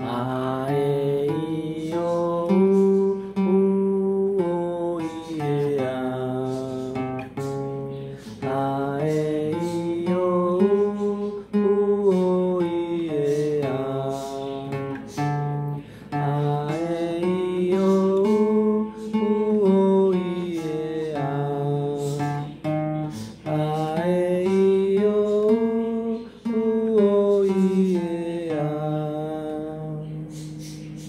あえいよおいえや。あえい